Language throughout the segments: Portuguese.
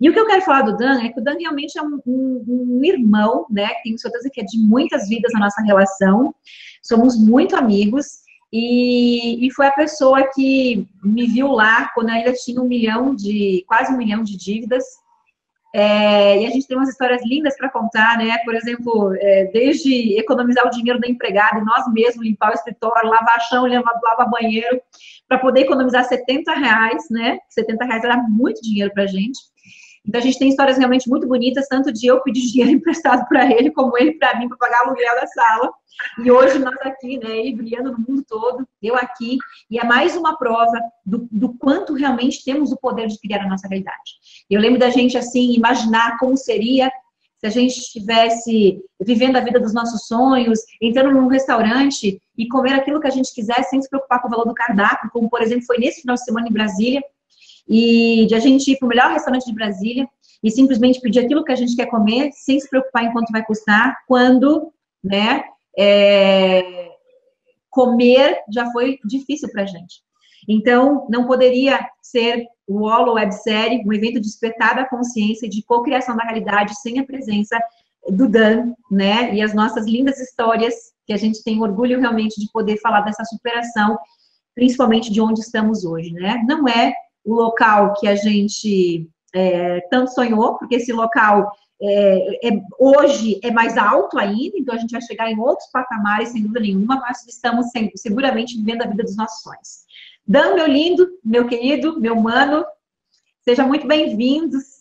E o que eu quero falar do Dan é que o Dan realmente é um, um, um irmão, né? Tenho certeza que é de muitas vidas na nossa relação. Somos muito amigos. E, e, foi a pessoa que me viu lá quando ainda tinha um milhão de, quase um milhão de dívidas. É, e a gente tem umas histórias lindas para contar, né? Por exemplo, é, desde economizar o dinheiro da empregada e nós mesmos limpar o escritório, lavar chão, lavar, lavar banheiro, para poder economizar 70 reais, né? 70 reais era muito dinheiro para gente. Então a gente tem histórias realmente muito bonitas, tanto de eu pedir dinheiro emprestado para ele, como ele para mim, para pagar o aluguel da sala. E hoje nós aqui, né, ele brilhando no mundo todo, eu aqui, e é mais uma prova do, do quanto realmente temos o poder de criar a nossa realidade. Eu lembro da gente, assim, imaginar como seria se a gente estivesse vivendo a vida dos nossos sonhos, entrando num restaurante e comer aquilo que a gente quiser sem se preocupar com o valor do cardápio, como, por exemplo, foi nesse final de semana em Brasília, e de a gente ir para o melhor restaurante de Brasília e simplesmente pedir aquilo que a gente quer comer, sem se preocupar em quanto vai custar, quando, né, é, comer já foi difícil para a gente. Então, não poderia ser o Holo Websérie, um evento de despertar da consciência e de cocriação da realidade sem a presença do Dan, né, e as nossas lindas histórias, que a gente tem orgulho realmente de poder falar dessa superação, principalmente de onde estamos hoje, né? Não é o local que a gente é, tanto sonhou, porque esse local é, é, hoje é mais alto ainda, então a gente vai chegar em outros patamares, sem dúvida nenhuma, mas estamos seguramente vivendo a vida dos nossos sonhos. Dan, meu lindo, meu querido, meu mano, seja muito bem-vindos.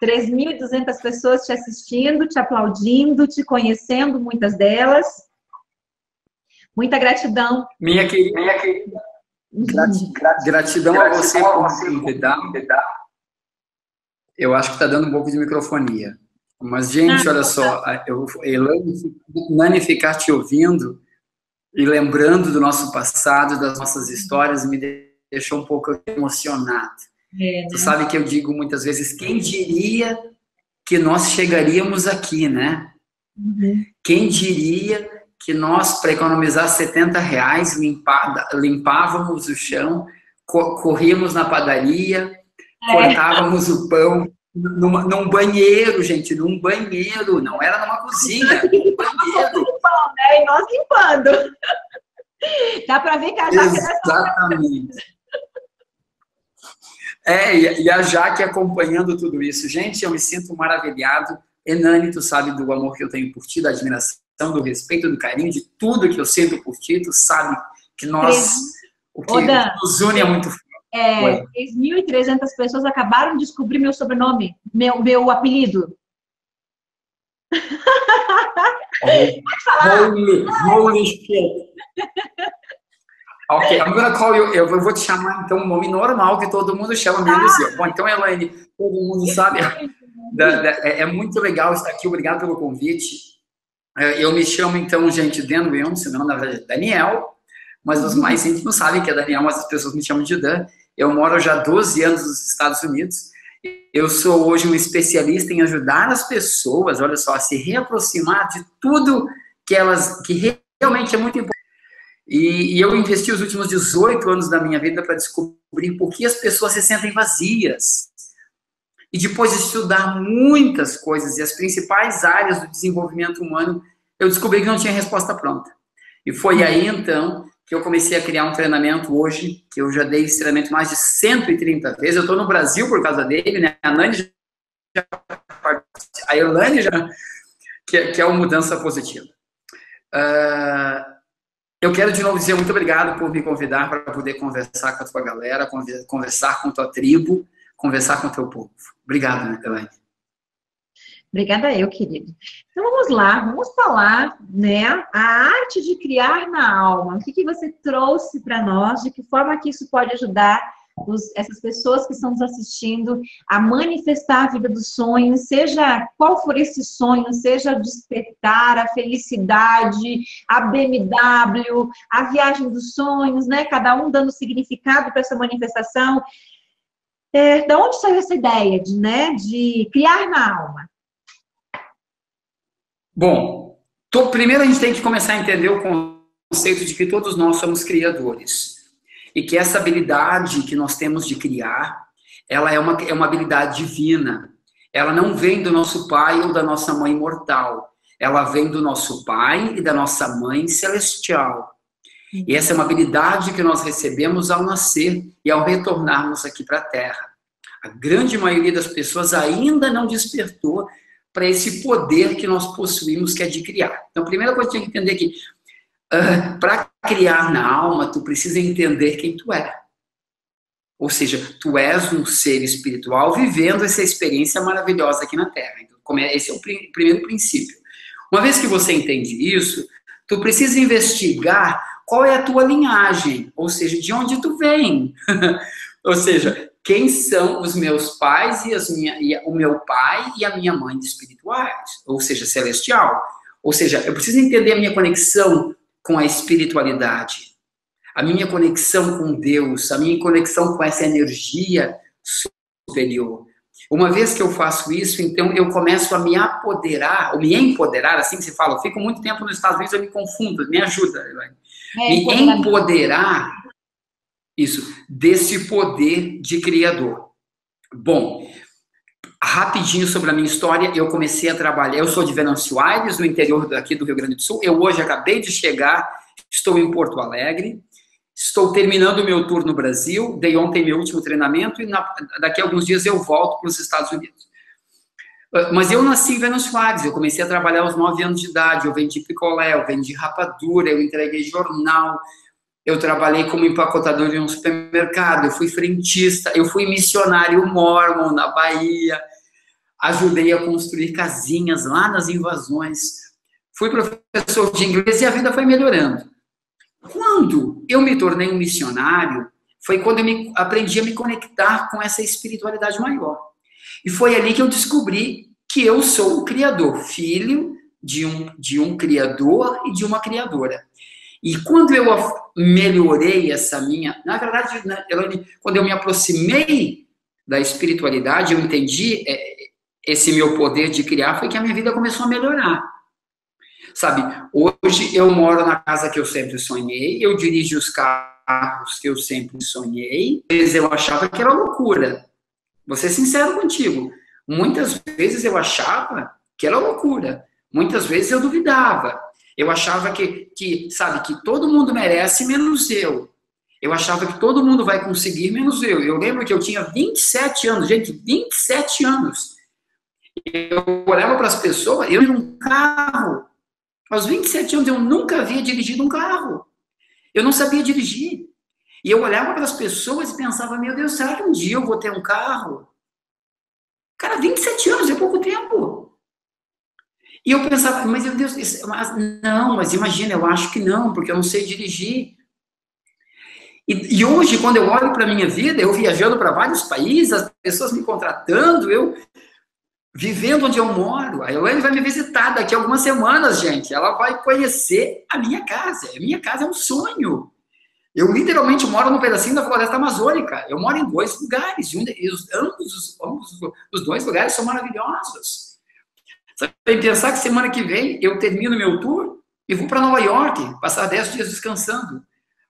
3.200 pessoas te assistindo, te aplaudindo, te conhecendo, muitas delas. Muita gratidão. Minha querida, minha querida. Gratidão, gratidão a você por me convidar. Eu acho que está dando um pouco de microfonia. Mas, gente, ah, olha só, eu, Elane ficar te ouvindo e lembrando do nosso passado, das nossas histórias, me deixou um pouco emocionado. É, né? Tu sabe que eu digo muitas vezes, quem diria que nós chegaríamos aqui, né? Uhum. Quem diria que nós, para economizar 70 reais, limpávamos o chão, co corríamos na padaria, é. cortávamos o pão numa, num banheiro, gente, num banheiro, não era numa cozinha, num banheiro. Né? E nós limpando. Dá para ver que a Jaque é Exatamente. É, e a Jaque acompanhando tudo isso. Gente, eu me sinto maravilhado. Enani, tu sabe do amor que eu tenho por ti, da admiração do respeito, do carinho, de tudo que eu sinto por ti, tu sabe que nós, o que Oda, nos une é muito forte. É, 3.300 pessoas acabaram de descobrir meu sobrenome, meu, meu apelido. Pode falar. Holy, holy shit. Ok, I'm gonna call you. Eu vou te chamar então o um nome normal que todo mundo chama, menos ah. eu. Bom, então, Elaine, todo mundo sabe. é, é, muito legal estar aqui. Obrigado pelo convite. É, eu me chamo, então, gente, Dan Wilson, meu nome na verdade é Daniel, mas os mais íntimos sabem que é Daniel, mas as pessoas me chamam de Dan. Eu moro já há 12 anos nos Estados Unidos. Eu sou hoje um especialista em ajudar as pessoas, olha só, a se reaproximar de tudo que elas, que realmente é muito importante. E, e eu investi os últimos 18 anos da minha vida para descobrir por que as pessoas se sentem vazias. E depois de estudar muitas coisas e as principais áreas do desenvolvimento humano, eu descobri que não tinha resposta pronta. E foi aí, então, que eu comecei a criar um treinamento hoje, que eu já dei esse treinamento mais de 130 vezes. Eu estou no Brasil por causa dele, né? A Nani já... A Irlande já... Que, que é o Mudança Positiva. Uh, eu quero de novo dizer muito obrigado por me convidar para poder conversar com a tua galera, conversar com a tua tribo, conversar com o teu povo. Obrigado, Elaine. Obrigada eu, querido. Então vamos lá, vamos falar, né, a arte de criar na alma. O que, que você trouxe para nós? De que forma que isso pode ajudar os, essas pessoas que estão nos assistindo a manifestar a vida dos sonhos, seja qual for esse sonho, seja despertar, a felicidade, a BMW, a viagem dos sonhos, né? Cada um dando significado para essa manifestação. É, da onde saiu essa ideia de, né, de criar na alma? Bom, tô, primeiro a gente tem que começar a entender o conceito de que todos nós somos criadores e que essa habilidade que nós temos de criar, ela é uma, é uma habilidade divina. Ela não vem do nosso pai ou da nossa mãe mortal. Ela vem do nosso pai e da nossa mãe celestial. E essa é uma habilidade que nós recebemos ao nascer e ao retornarmos aqui para a Terra. A grande maioria das pessoas ainda não despertou para esse poder que nós possuímos, que é de criar. Então, a primeira coisa que tem que entender é que uh, para criar na alma, tu precisa entender quem tu é. Ou seja, tu és um ser espiritual vivendo essa experiência maravilhosa aqui na Terra. Então, é, esse é o primeiro princípio. Uma vez que você entende isso, tu precisa investigar qual é a tua linhagem, ou seja, de onde tu vem. ou seja, quem são os meus pais e, minha, e o meu pai e a minha mãe espirituais, ou seja, celestial. Ou seja, eu preciso entender a minha conexão com a espiritualidade a minha conexão com Deus, a minha conexão com essa energia superior. Uma vez que eu faço isso, então eu começo a me apoderar, ou me empoderar, assim que se fala. Eu fico muito tempo nos Estados Unidos, eu me confundo, me ajuda. É, me empoderar, isso, desse poder de Criador. Bom, rapidinho sobre a minha história, eu comecei a trabalhar, eu sou de Venâncio Aires, no interior daqui do Rio Grande do Sul, eu hoje acabei de chegar, estou em Porto Alegre, Estou terminando o meu tour no Brasil, dei ontem meu último treinamento e na, daqui a alguns dias eu volto para os Estados Unidos. Ah, mas eu nasci em Venus Soares, eu comecei a trabalhar aos 9 anos de idade, eu vendi picolé, eu vendi rapadura, eu entreguei jornal, eu trabalhei como empacotador em um supermercado, eu fui frentista, eu fui missionário mormon na Bahia, ajudei a construir casinhas lá nas invasões, fui professor de inglês e a vida foi melhorando. Quando eu me tornei um missionário, foi quando eu me, aprendi a me conectar com essa espiritualidade maior. E foi ali que eu descobri que eu sou o criador, filho de um, de um criador e de uma criadora. E quando eu melhorei essa minha, na verdade, né, quando eu me aproximei da espiritualidade, eu entendi é, esse meu poder de criar, foi que a minha vida começou a melhorar. Sabe, hoje eu moro na casa que eu sempre sonhei, eu dirijo os carros que eu sempre sonhei. Vezes eu achava que era loucura. Vou ser sincero contigo. Muitas vezes eu achava que era loucura. Muitas vezes eu duvidava. Eu achava que, que, sabe, que todo mundo merece menos eu. Eu achava que todo mundo vai conseguir menos eu. Eu lembro que eu tinha 27 anos, gente, 27 anos. Eu olhava para as pessoas, eu ia num carro, aos 27 anos eu nunca havia dirigido um carro. Eu não sabia dirigir. E eu olhava para as pessoas e pensava, meu Deus, será que um dia eu vou ter um carro? Cara, 27 anos é pouco tempo. E eu pensava, mas meu Deus, mas, não, mas imagina, eu acho que não, porque eu não sei dirigir. E, e hoje, quando eu olho para a minha vida, eu viajando para vários países, as pessoas me contratando, eu, vivendo onde eu moro. A Elaine vai me visitar daqui a algumas semanas, gente. Ela vai conhecer a minha casa. A minha casa é um sonho. Eu literalmente moro num pedacinho da floresta amazônica. Eu moro em dois lugares. E, um, e os, ambos, ambos os dois lugares são maravilhosos. Que pensar que semana que vem eu termino meu tour e vou para Nova York, passar dez dias descansando.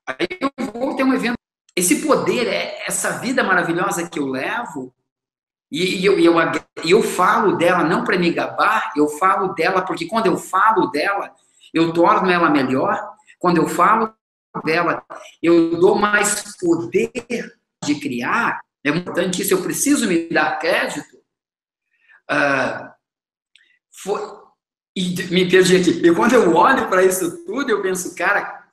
Aí eu vou ter um evento. Esse poder, é essa vida maravilhosa que eu levo, e eu, eu, eu falo dela não para me gabar, eu falo dela porque quando eu falo dela, eu torno ela melhor. Quando eu falo dela, eu dou mais poder de criar. É importante isso, eu preciso me dar crédito. Uh, foi, e me perdi aqui. E quando eu olho para isso tudo, eu penso, cara,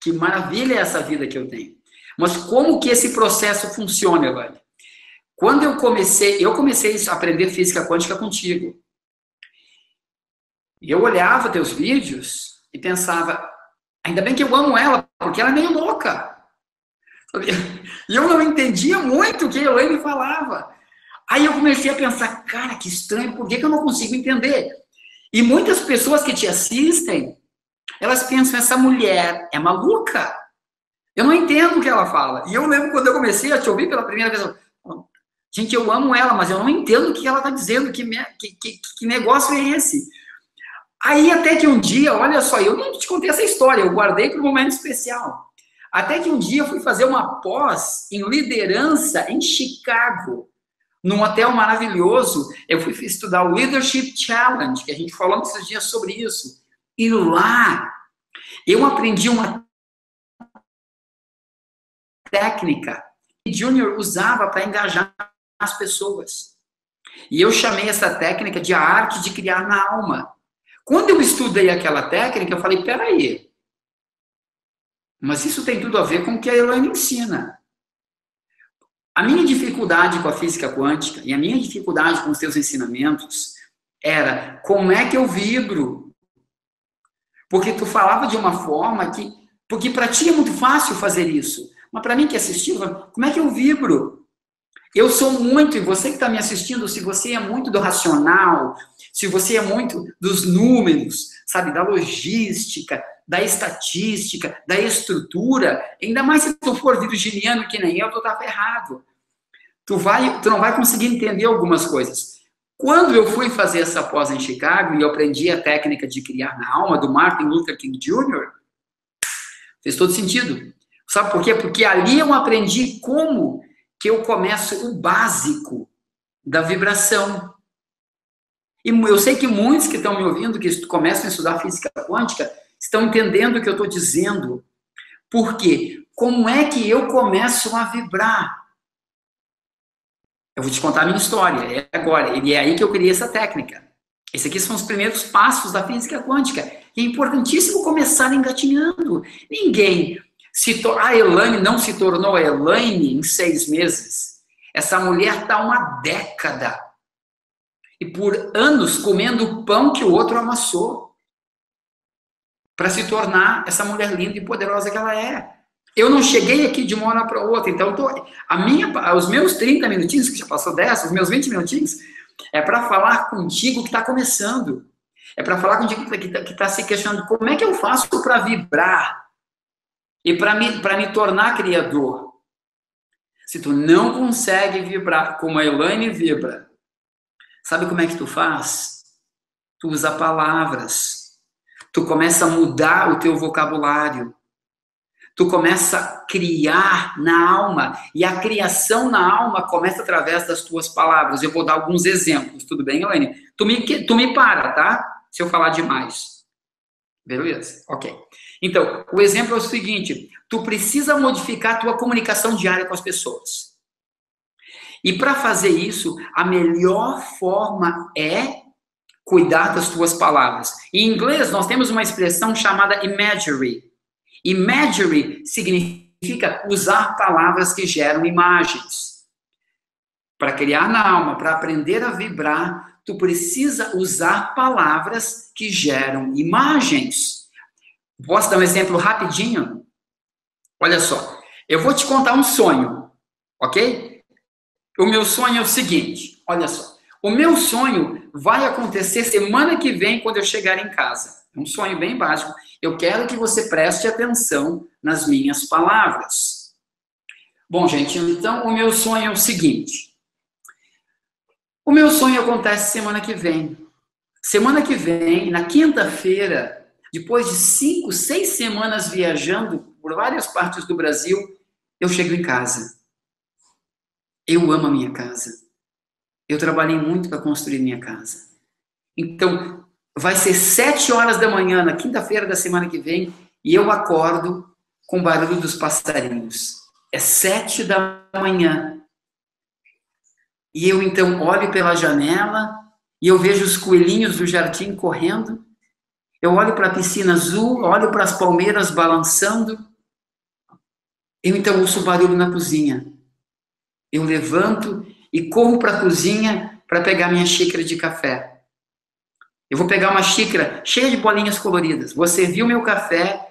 que maravilha é essa vida que eu tenho. Mas como que esse processo funciona, Evane? Quando eu comecei, eu comecei a aprender física quântica contigo. E eu olhava teus vídeos e pensava, ainda bem que eu amo ela, porque ela é meio louca. E eu não entendia muito o que a Elaine falava. Aí eu comecei a pensar, cara, que estranho, por que, que eu não consigo entender? E muitas pessoas que te assistem, elas pensam, essa mulher é maluca. Eu não entendo o que ela fala. E eu lembro quando eu comecei a te ouvir pela primeira vez, Gente, eu amo ela, mas eu não entendo o que ela está dizendo, que, que, que, que, negócio é esse? Aí até que um dia, olha só, eu não te contei essa história, eu guardei para um momento especial. Até que um dia eu fui fazer uma pós em liderança em Chicago. num hotel maravilhoso. Eu fui estudar o Leadership Challenge, que a gente falou nesses dias sobre isso. E lá eu aprendi uma técnica que Junior usava para engajar as pessoas. E eu chamei essa técnica de a arte de criar na alma. Quando eu estudei aquela técnica, eu falei: peraí, mas isso tem tudo a ver com o que a Elaine ensina. A minha dificuldade com a física quântica e a minha dificuldade com os seus ensinamentos era como é que eu vibro. Porque tu falava de uma forma que. Porque para ti é muito fácil fazer isso. Mas para mim que assistiu, como é que eu vibro? Eu sou muito, e você que está me assistindo, se você é muito do racional, se você é muito dos números, sabe, da logística, da estatística, da estrutura, ainda mais se tu for virginiano que nem eu, tu tá ferrado. Tu, vai, tu não vai conseguir entender algumas coisas. Quando eu fui fazer essa pós em Chicago e eu aprendi a técnica de criar na alma do Martin Luther King Jr., fez todo sentido. Sabe por quê? Porque ali eu aprendi como que eu começo o básico da vibração. E eu sei que muitos que estão me ouvindo, que começam a estudar física quântica, estão entendendo o que eu estou dizendo. Por quê? Como é que eu começo a vibrar? Eu vou te contar a minha história, é agora. E é aí que eu criei essa técnica. Esses aqui são os primeiros passos da física quântica. E é importantíssimo começar engatinhando. Ninguém se. A Elaine não se tornou a Elaine em seis meses. Essa mulher está uma década. E por anos comendo o pão que o outro amassou para se tornar essa mulher linda e poderosa que ela é. Eu não cheguei aqui de uma hora para outra, então tô, a minha, os meus 30 minutinhos, que já passou dessa, os meus 20 minutinhos, é para falar contigo que está começando. É para falar contigo que está tá se questionando como é que eu faço para vibrar e para me, me tornar criador. Se tu não consegue vibrar como a Elaine vibra, sabe como é que tu faz? Tu usa palavras tu começa a mudar o teu vocabulário. Tu começa a criar na alma, e a criação na alma começa através das tuas palavras. Eu vou dar alguns exemplos, tudo bem, Elaine? Tu me, tu me para, tá? Se eu falar demais. Beleza? Ok. Então, o exemplo é o seguinte: tu precisa modificar a tua comunicação diária com as pessoas. E para fazer isso, a melhor forma é cuidar das tuas palavras. Em inglês, nós temos uma expressão chamada imagery. Imagery significa usar palavras que geram imagens. Para criar na alma, para aprender a vibrar, tu precisa usar palavras que geram imagens. Posso dar um exemplo rapidinho? Olha só, eu vou te contar um sonho, ok? O meu sonho é o seguinte: olha só, o meu sonho vai acontecer semana que vem quando eu chegar em casa. É um sonho bem básico. Eu quero que você preste atenção nas minhas palavras. Bom, gente, então o meu sonho é o seguinte. O meu sonho acontece semana que vem. Semana que vem, na quinta-feira, depois de cinco, seis semanas viajando por várias partes do Brasil, eu chego em casa. Eu amo a minha casa. Eu trabalhei muito para construir minha casa. Então, vai ser sete horas da manhã, na quinta-feira da semana que vem, e eu acordo com o barulho dos passarinhos. É sete da manhã. E eu então olho pela janela e eu vejo os coelhinhos do jardim correndo. Eu olho para a piscina azul, olho para as palmeiras balançando. Eu então ouço barulho na cozinha. Eu levanto e corro para a cozinha para pegar minha xícara de café. Eu vou pegar uma xícara cheia de bolinhas coloridas, vou servir o meu café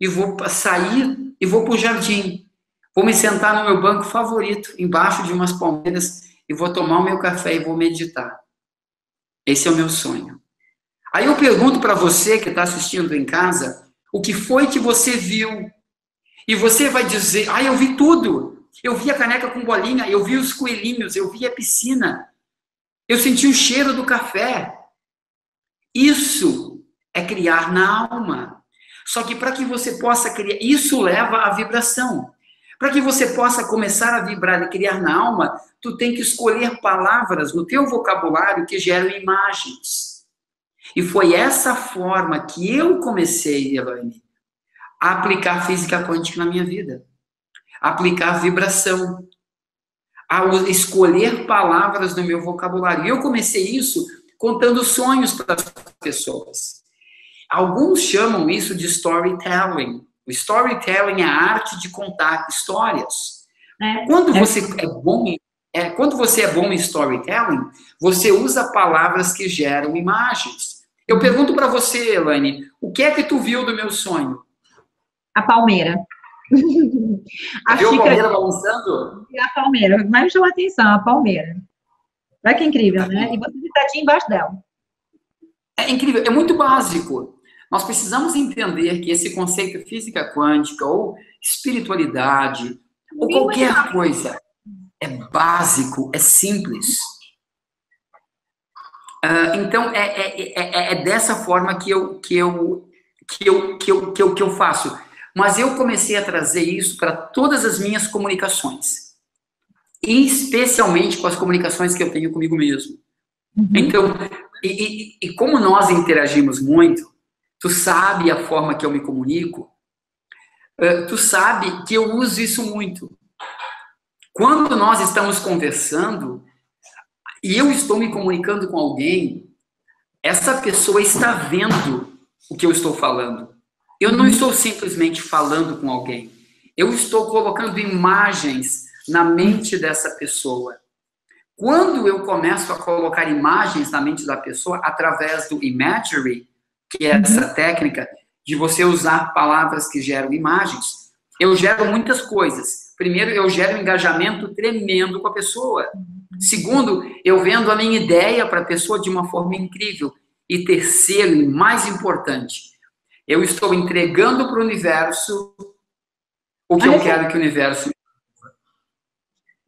e vou sair e vou para o jardim. Vou me sentar no meu banco favorito, embaixo de umas palmeiras, e vou tomar o meu café e vou meditar. Esse é o meu sonho. Aí eu pergunto para você que está assistindo em casa, o que foi que você viu? E você vai dizer, ah, eu vi tudo. Eu vi a caneca com bolinha, eu vi os coelhinhos, eu vi a piscina. Eu senti o cheiro do café. Isso é criar na alma. Só que para que você possa criar, isso leva à vibração. Para que você possa começar a vibrar e criar na alma, tu tem que escolher palavras no teu vocabulário que geram imagens. E foi essa forma que eu comecei, Elaine, a aplicar física quântica na minha vida. Aplicar vibração. A escolher palavras no meu vocabulário. E eu comecei isso contando sonhos para as pessoas. Alguns chamam isso de storytelling. O storytelling é a arte de contar histórias. É, quando é. você é bom em, é, quando você é bom em storytelling, você usa palavras que geram imagens. Eu pergunto para você, Elaine, o que é que tu viu do meu sonho? A palmeira. a viu a palmeira balançando? A palmeira, mas me chamou a atenção, a palmeira. Olha que incrível, né? E você está embaixo dela. É incrível, é muito básico. Nós precisamos entender que esse conceito de física quântica ou espiritualidade ou qualquer coisa é básico, é simples. Uh, então é, é, é, é, dessa forma que eu que eu que eu que eu, que eu, que eu faço. Mas eu comecei a trazer isso para todas as minhas comunicações, especialmente com as comunicações que eu tenho comigo mesmo. Uhum. Então, e, e, e como nós interagimos muito, tu sabe a forma que eu me comunico, uh, tu sabe que eu uso isso muito. Quando nós estamos conversando e eu estou me comunicando com alguém, essa pessoa está vendo o que eu estou falando. Eu não estou simplesmente falando com alguém. Eu estou colocando imagens na mente dessa pessoa. Quando eu começo a colocar imagens na mente da pessoa através do imagery, que é essa uhum. técnica de você usar palavras que geram imagens, eu gero muitas coisas. Primeiro, eu gero um engajamento tremendo com a pessoa. Segundo, eu vendo a minha ideia para a pessoa de uma forma incrível. E terceiro, e mais importante, eu estou entregando para o universo o que eu quero que o universo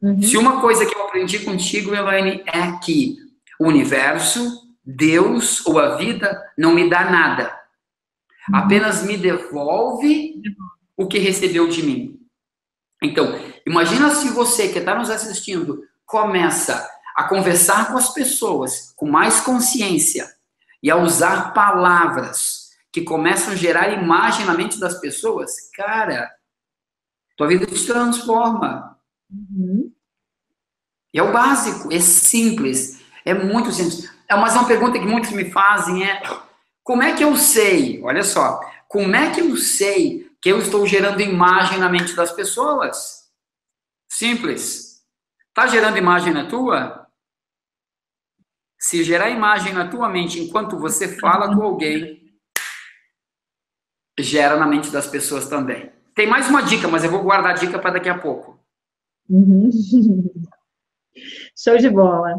Uhum. Se uma coisa que eu aprendi contigo, Elaine, é que o universo Deus ou a vida não me dá nada. Uhum. Apenas me devolve o que recebeu de mim. Então, imagina se você que está nos assistindo começa a conversar com as pessoas com mais consciência e a usar palavras que começam a gerar imagem na mente das pessoas, cara, tua vida te transforma. Uhum. É o básico, é simples, é muito simples. É, mas uma pergunta que muitos me fazem é: como é que eu sei? Olha só, como é que eu sei que eu estou gerando imagem na mente das pessoas? Simples. Tá gerando imagem na tua? Se gerar imagem na tua mente enquanto você fala com alguém, gera na mente das pessoas também. Tem mais uma dica, mas eu vou guardar a dica para daqui a pouco. Uhum. Show de bola.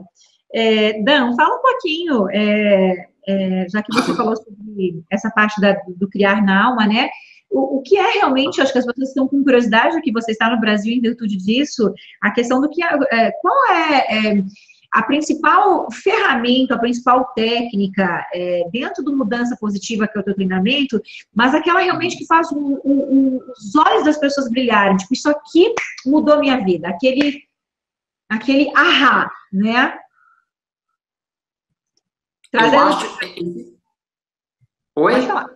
É, Dan, fala um pouquinho, é, é, já que você falou sobre essa parte da, do criar na alma, né? O, o, que é realmente, acho que as pessoas estão com curiosidade que você está no Brasil em virtude disso, a questão do que é, qual é, é, a principal ferramenta, a principal técnica é, dentro do mudança positiva que é o teu treinamento, mas aquela realmente que faz um, um, um, os olhos das pessoas brilharem, tipo, isso aqui mudou minha vida, aquele, aquele ahá, né? Trazendo... Eu acho... Oi?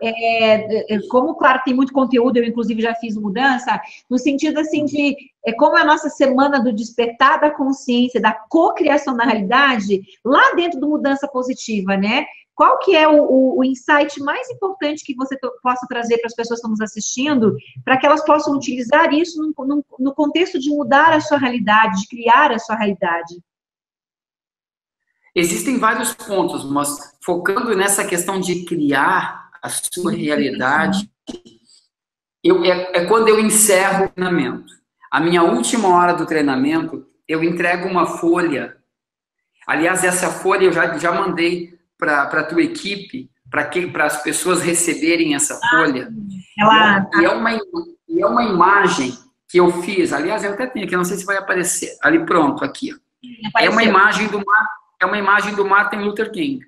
É, é, como, claro, tem muito conteúdo, eu inclusive já fiz mudança, no sentido assim de é, como é a nossa semana do despertar da consciência, da cocriação na realidade, lá dentro do mudança positiva, né? Qual que é o, o, o insight mais importante que você possa trazer para as pessoas que estão nos assistindo, para que elas possam utilizar isso no, no, no contexto de mudar a sua realidade, de criar a sua realidade? Existem vários pontos, mas focando nessa questão de criar a sua realidade, eu, é, é quando eu encerro o treinamento. A minha última hora do treinamento, eu entrego uma folha. Aliás, essa folha eu já, já mandei para a tua equipe, para as pessoas receberem essa folha. Ela... E, é uma, e é uma imagem que eu fiz. Aliás, eu até tenho aqui, não sei se vai aparecer. Ali, pronto, aqui. É uma imagem do é uma imagem do Martin Luther King.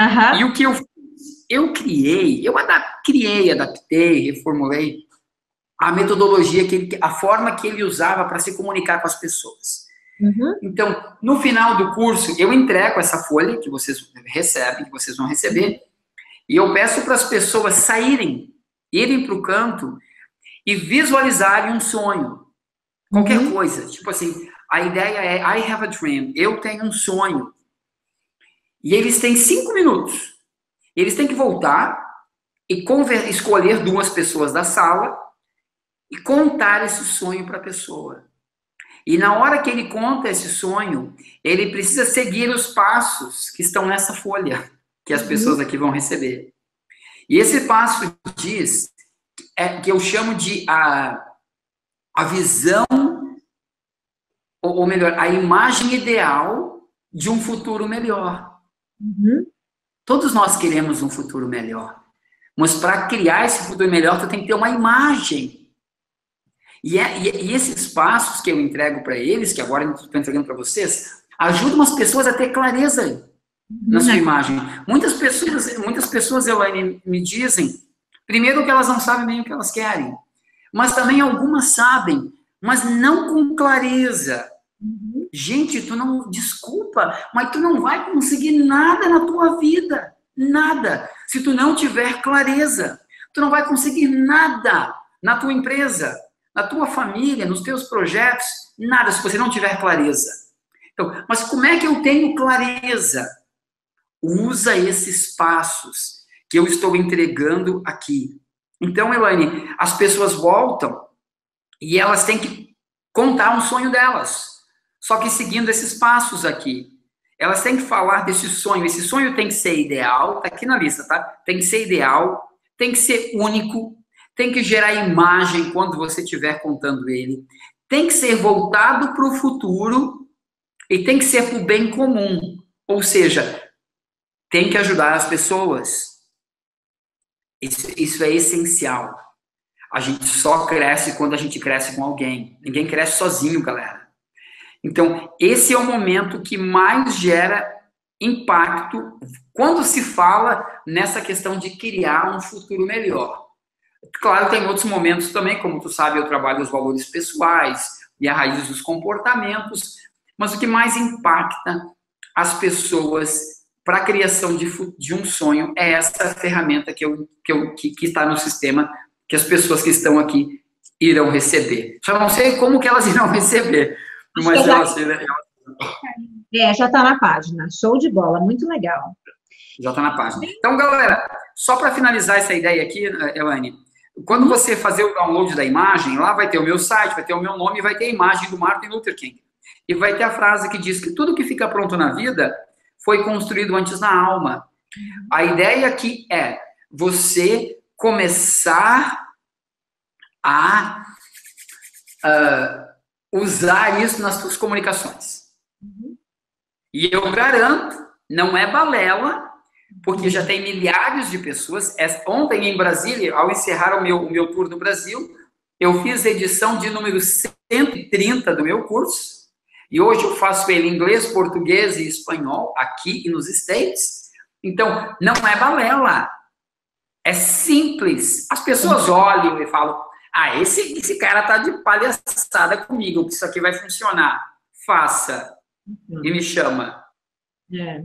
Uhum. E o que eu fiz? Eu criei, eu adap criei, adaptei, reformulei a metodologia, que ele, a forma que ele usava para se comunicar com as pessoas. Uhum. Então, no final do curso, eu entrego essa folha que vocês recebem, que vocês vão receber, e eu peço para as pessoas saírem, irem para o canto e visualizarem um sonho. Qualquer uhum. coisa. Tipo assim, a ideia é I have a dream. Eu tenho um sonho. E eles têm cinco minutos. Eles têm que voltar e escolher duas pessoas da sala e contar esse sonho para a pessoa. E na hora que ele conta esse sonho, ele precisa seguir os passos que estão nessa folha que as pessoas aqui vão receber. E esse passo diz é que eu chamo de a, a visão, ou, ou melhor, a imagem ideal de um futuro melhor. Uhum. Todos nós queremos um futuro melhor. Mas para criar esse futuro melhor, tu tem que ter uma imagem e, é, e, e esses passos que eu entrego para eles, que agora eu estou entregando para vocês, ajudam as pessoas a ter clareza na sua uhum. imagem. Muitas pessoas, muitas pessoas, Elaine, me dizem, primeiro que elas não sabem bem o que elas querem, mas também algumas sabem, mas não com clareza. Gente, tu não, desculpa, mas tu não vai conseguir nada na tua vida, nada, se tu não tiver clareza. Tu não vai conseguir nada na tua empresa, na tua família, nos teus projetos, nada, se você não tiver clareza. Então, mas como é que eu tenho clareza? Usa esses passos que eu estou entregando aqui. Então, Elaine, as pessoas voltam e elas têm que contar um sonho delas. Só que seguindo esses passos aqui. Elas têm que falar desse sonho. Esse sonho tem que ser ideal, tá aqui na lista, tá? Tem que ser ideal, tem que ser único, tem que gerar imagem quando você estiver contando ele, tem que ser voltado para o futuro e tem que ser para o bem comum. Ou seja, tem que ajudar as pessoas. Isso, isso é essencial. A gente só cresce quando a gente cresce com alguém. Ninguém cresce sozinho, galera. Então, esse é o momento que mais gera impacto quando se fala nessa questão de criar um futuro melhor. Claro, tem outros momentos também, como tu sabe, eu trabalho os valores pessoais e a raiz dos comportamentos, mas o que mais impacta as pessoas para a criação de, de, um sonho é essa ferramenta que, que, que, que está no sistema, que as pessoas que estão aqui irão receber. Só não sei como que elas irão receber, mas elas, É, já está na página. Show de bola, muito legal. Já está na página. Então, galera, só para finalizar essa ideia aqui, Elaine, quando você fazer o download da imagem, lá vai ter o meu site, vai ter o meu nome, vai ter a imagem do Martin Luther King. E vai ter a frase que diz que tudo que fica pronto na vida foi construído antes na alma. A ideia aqui é você começar a uh, usar isso nas suas comunicações. E eu garanto, não é balela, porque já tem milhares de pessoas. Ontem em Brasília, ao encerrar o meu, o meu tour do Brasil, eu fiz a edição de número 130 do meu curso. E hoje eu faço ele em inglês, português e espanhol, aqui e nos States. Então, não é balela. É simples. As pessoas olham e falam: ah, esse, esse cara tá de palhaçada comigo, que isso aqui vai funcionar. Faça. E me chama. É.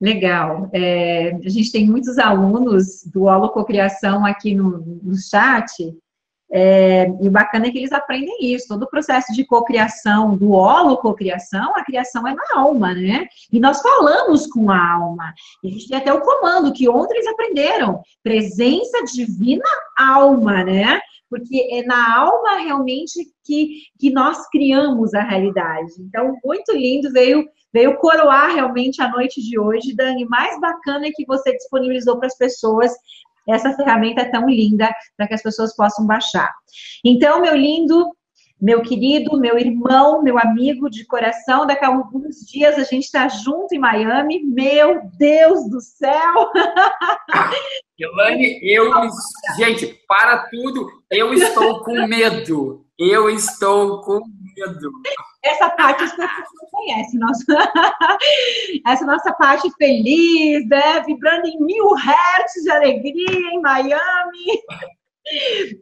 Legal. É, a gente tem muitos alunos do Holococriação aqui no, no chat, é, e o bacana é que eles aprendem isso. Todo o processo de cocriação, do holococriação, a criação é na alma, né? E nós falamos com a alma. E a gente tem até o comando que ontem eles aprenderam. Presença divina alma, né? Porque é na alma realmente que, que nós criamos a realidade. Então, muito lindo veio veio coroar realmente a noite de hoje. Dani, mais bacana é que você disponibilizou para as pessoas essa ferramenta tão linda para que as pessoas possam baixar. Então, meu lindo, meu querido, meu irmão, meu amigo de coração, daqui a alguns dias a gente está junto em Miami. Meu Deus do céu! Elaine, eu. Gente, para tudo, eu estou com medo. Eu estou com medo. Essa parte as pessoas não conhecem. Nossa, essa nossa parte feliz, né? Vibrando em mil hertz de alegria em Miami.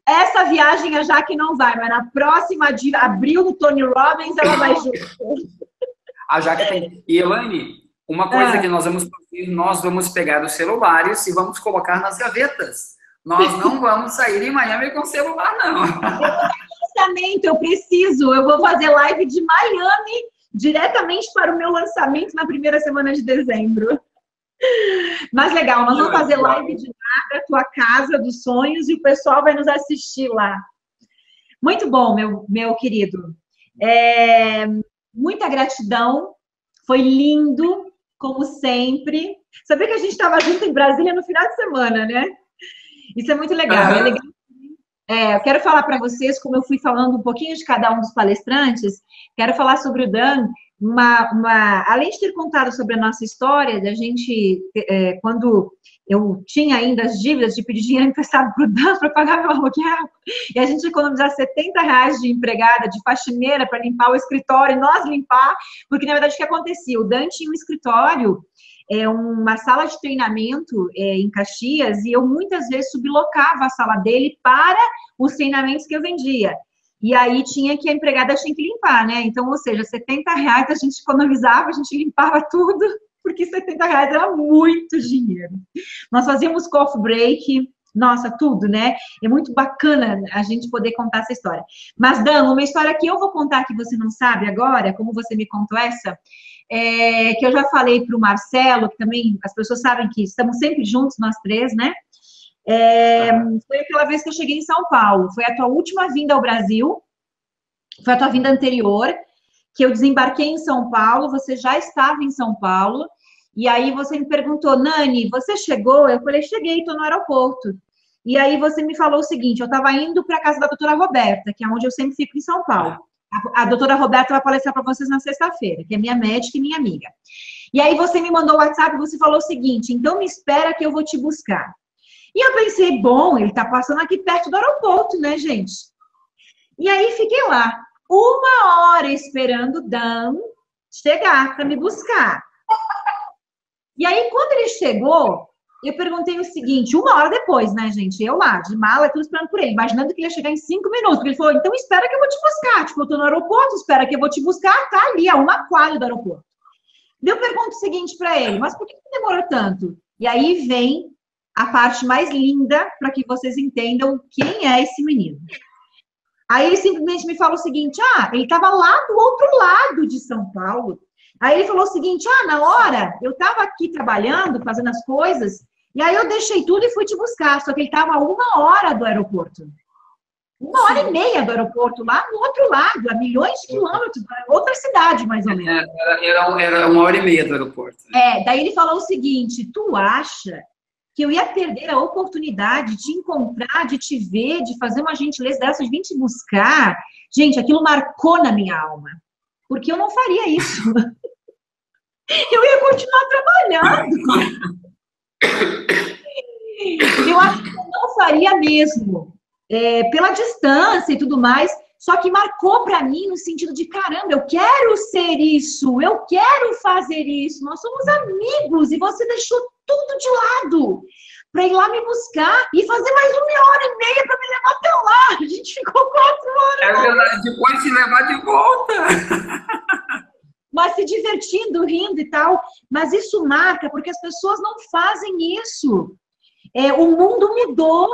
Essa viagem a Jaque não vai, mas na próxima de abril do Tony Robbins ela vai junto. A Jaque tem. E Elaine, uma coisa é. que nós vamos fazer, nós vamos pegar os celulares e vamos colocar nas gavetas. Nós não vamos sair em Miami com celular, não. Lançamento, eu preciso. Eu vou fazer live de Miami diretamente para o meu lançamento na primeira semana de dezembro. Mas legal, nós vamos fazer live de nada, tua casa dos sonhos, e o pessoal vai nos assistir lá. Muito bom, meu, meu querido. É, muita gratidão, foi lindo, como sempre. Sabia que a gente estava junto em Brasília no final de semana, né? Isso é muito legal. Uhum. É legal. É, eu quero falar para vocês, como eu fui falando um pouquinho de cada um dos palestrantes, quero falar sobre o Dan, uma, uma, além de ter contado sobre a nossa história, da gente, é, quando eu tinha ainda as dívidas de pedir dinheiro emprestado para o Dan para pagar meu aluguel, e a gente economizar 70 reais de empregada, de faxineira para limpar o escritório, e nós limpar, porque na verdade o que acontecia? O Dan tinha um escritório, é, uma sala de treinamento é, em Caxias, e eu muitas vezes sublocava a sala dele para os treinamentos que eu vendia. E aí tinha que a empregada tinha que limpar, né? Então, ou seja, 70 reais a gente economizava, a gente limpava tudo, porque 70 reais era muito dinheiro. Nós fazíamos coffee break, nossa, tudo, né? É muito bacana a gente poder contar essa história. Mas, Dan, uma história que eu vou contar que você não sabe agora, como você me contou essa, é, que eu já falei para o Marcelo, que também as pessoas sabem que estamos sempre juntos, nós três, né? É, foi aquela vez que eu cheguei em São Paulo. Foi a tua última vinda ao Brasil. Foi a tua vinda anterior, que eu desembarquei em São Paulo. Você já estava em São Paulo. E aí você me perguntou, Nani, você chegou? Eu falei, cheguei, estou no aeroporto. E aí você me falou o seguinte: eu estava indo para a casa da doutora Roberta, que é onde eu sempre fico em São Paulo. A, a doutora Roberta vai palestrar para vocês na sexta-feira, que é minha médica e minha amiga. E aí você me mandou o WhatsApp e você falou o seguinte: então me espera que eu vou te buscar. E eu pensei, bom, ele está passando aqui perto do aeroporto, né, gente? E aí fiquei lá, uma hora esperando o Dan chegar para me buscar. E aí, quando ele chegou, eu perguntei o seguinte, uma hora depois, né, gente? Eu lá, de mala, tudo esperando por ele, imaginando que ele ia chegar em cinco minutos. Porque ele falou, então espera que eu vou te buscar. Tipo, eu tô no aeroporto, espera que eu vou te buscar, tá ali, a uma quadra do aeroporto. Eu pergunto o seguinte para ele, mas por que demorou tanto? E aí vem a parte mais linda para que vocês entendam quem é esse menino. Aí ele simplesmente me falou o seguinte: ah, ele estava lá do outro lado de São Paulo. Aí ele falou o seguinte: ah, na hora eu estava aqui trabalhando, fazendo as coisas, e aí eu deixei tudo e fui te buscar. Só que ele estava a uma hora do aeroporto. Uma hora e meia do aeroporto, lá no outro lado, a milhões de quilômetros, outra cidade, mais ou menos. Era, era, era uma hora e meia do aeroporto. É, daí ele falou o seguinte: tu acha que eu ia perder a oportunidade de encontrar, de te ver, de fazer uma gentileza dessa, de vir te buscar. Gente, aquilo marcou na minha alma. Porque eu não faria isso. eu ia continuar trabalhando. eu acho que eu não faria mesmo. É, pela distância e tudo mais, só que marcou para mim no sentido de caramba, eu quero ser isso, eu quero fazer isso. Nós somos amigos e você deixou tudo de lado para ir lá me buscar e fazer mais uma hora e meia para me levar até lá. A gente ficou quatro horas. É verdade, depois se levar de volta. Mas se divertindo, rindo e tal. Mas isso marca, porque as pessoas não fazem isso. É, o mundo mudou,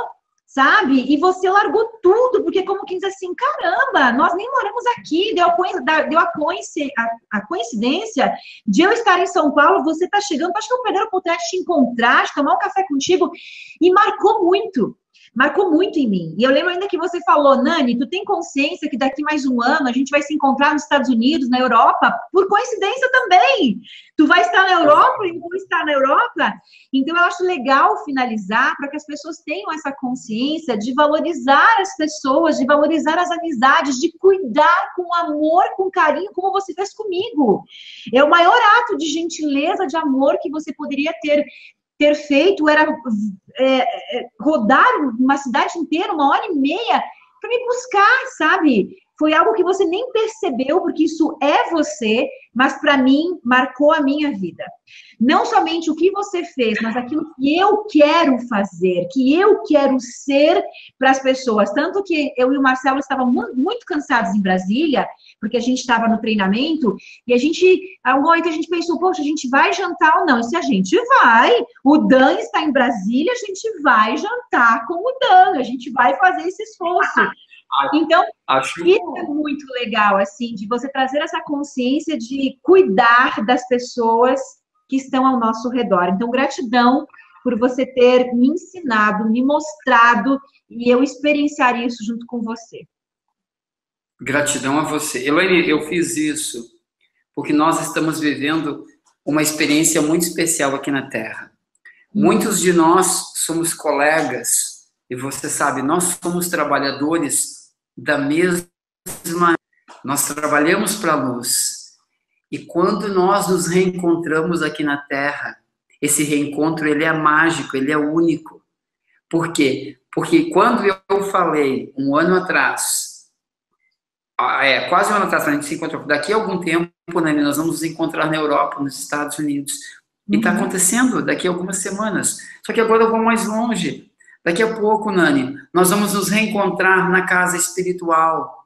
sabe? E você largou tudo, porque como quem diz assim, caramba, nós nem moramos aqui, deu a, deu a, coincidência de eu estar em São Paulo, você está chegando, acho que eu perder a oportunidade de te encontrar, de tomar um café contigo, e marcou muito marcou muito em mim. E eu lembro ainda que você falou, Nani, tu tem consciência que daqui mais um ano a gente vai se encontrar nos Estados Unidos, na Europa? Por coincidência também. Tu vai estar na Europa e eu vou estar na Europa. Então eu acho legal finalizar para que as pessoas tenham essa consciência de valorizar as pessoas, de valorizar as amizades, de cuidar com amor, com carinho, como você fez comigo. É o maior ato de gentileza, de amor que você poderia ter ter feito era é, é, rodar uma cidade inteira, uma hora e meia, para me buscar, sabe? Foi algo que você nem percebeu, porque isso é você, mas para mim marcou a minha vida. Não somente o que você fez, mas aquilo que eu quero fazer, que eu quero ser para as pessoas. Tanto que eu e o Marcelo estavam muito cansados em Brasília, porque a gente estava no treinamento, e a gente, a um momento a gente pensou, poxa, a gente vai jantar ou não? E se a gente vai, o Dan está em Brasília, a gente vai jantar com o Dan, a gente vai fazer esse esforço. Então, Acho... isso é muito legal, assim, de você trazer essa consciência de cuidar das pessoas que estão ao nosso redor. Então, gratidão por você ter me ensinado, me mostrado e eu experienciar isso junto com você. Gratidão a você. Elaine, eu fiz isso porque nós estamos vivendo uma experiência muito especial aqui na Terra. Muitos de nós somos colegas, e você sabe, nós somos trabalhadores da mesma. Nós trabalhamos para a luz. E quando nós nos reencontramos aqui na Terra, esse reencontro ele é mágico, ele é único. Por quê? Porque quando eu falei um ano atrás, ah, é quase um ano atrás, a gente se encontrou, daqui a algum tempo, né, nós vamos nos encontrar na Europa, nos Estados Unidos. E está uhum. acontecendo daqui a algumas semanas. Só que agora eu vou mais longe. Daqui a pouco, Nani, nós vamos nos reencontrar na casa espiritual.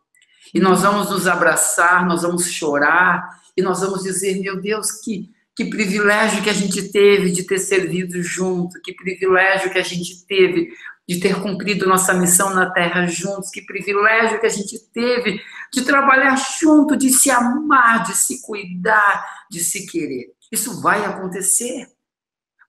E nós vamos nos abraçar, nós vamos chorar, e nós vamos dizer: meu Deus, que, que privilégio que a gente teve de ter servido junto, que privilégio que a gente teve de ter cumprido nossa missão na Terra juntos, que privilégio que a gente teve de trabalhar junto, de se amar, de se cuidar, de se querer. Isso vai acontecer.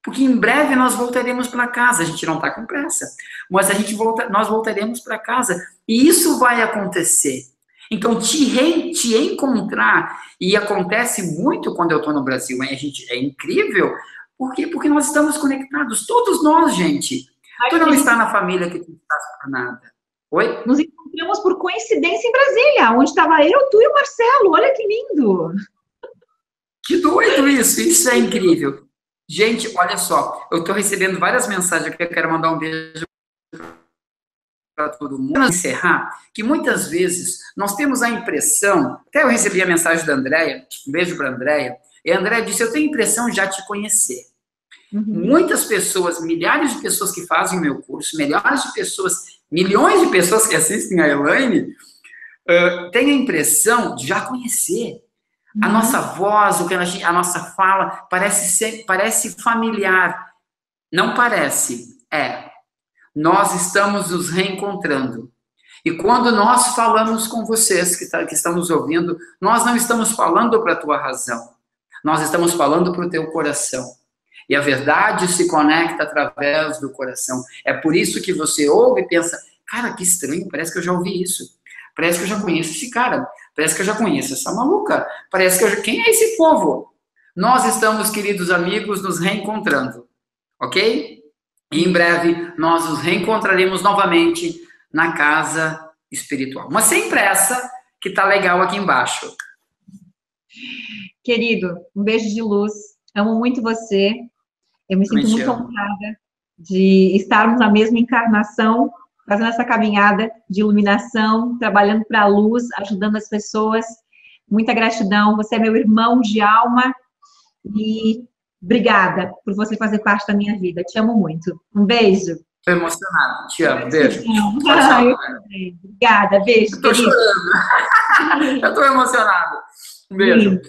Porque em breve nós voltaremos para casa. A gente não está com pressa, mas a gente volta, nós voltaremos para casa. E isso vai acontecer. Então, te, re, te encontrar, e acontece muito quando eu estou no Brasil, hein? A gente, é incrível. Por quê? Porque nós estamos conectados, todos nós, gente. tu não está na família que tu estás por nada. Oi? Nos encontramos por coincidência em Brasília, onde estava eu, tu e o Marcelo. Olha que lindo! Que doido isso, isso é incrível. Gente, olha só, eu estou recebendo várias mensagens aqui, eu quero mandar um beijo para todo mundo. encerrar, que muitas vezes nós temos a impressão, até eu recebi a mensagem da Andréia, um beijo para a Andréia, e a Andréia disse, eu tenho a impressão de já te conhecer. Uhum. Muitas pessoas, milhares de pessoas que fazem o meu curso, milhares de pessoas, milhões de pessoas que assistem a Elaine, uh, têm a impressão de já conhecer. A uhum. nossa voz, o que a, nossa fala parece ser, parece familiar. Não parece, é. Nós estamos nos reencontrando. E quando nós falamos com vocês que, tá, que estão nos ouvindo, nós não estamos falando para a tua razão. Nós estamos falando para o teu coração. E a verdade se conecta através do coração. É por isso que você ouve e pensa: cara, que estranho, parece que eu já ouvi isso. Parece que eu já conheço esse cara. Parece que eu já conheço essa maluca. Parece que eu já... Quem é esse povo? Nós estamos, queridos amigos, nos reencontrando. Ok? E em breve nós nos reencontraremos novamente na casa espiritual. Mas sem pressa, que tá legal aqui embaixo. Querido, um beijo de luz. Amo muito você. Eu me sinto muito honrada de estarmos na mesma encarnação fazendo essa caminhada de iluminação, trabalhando para a luz, ajudando as pessoas. Muita gratidão. Você é meu irmão de alma e obrigada por você fazer parte da minha vida. Te amo muito. Um beijo. Estou emocionada. Te amo. Beijo. Ah, Obrigada. Beijo. Estou chorando. Eu estou emocionada. Um beijo.